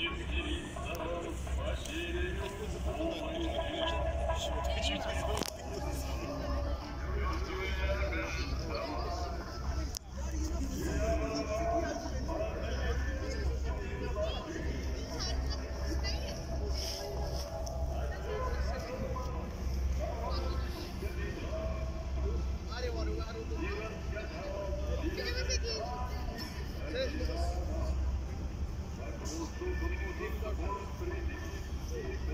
you Eu sou do poder da mão, prende-me, prende-me.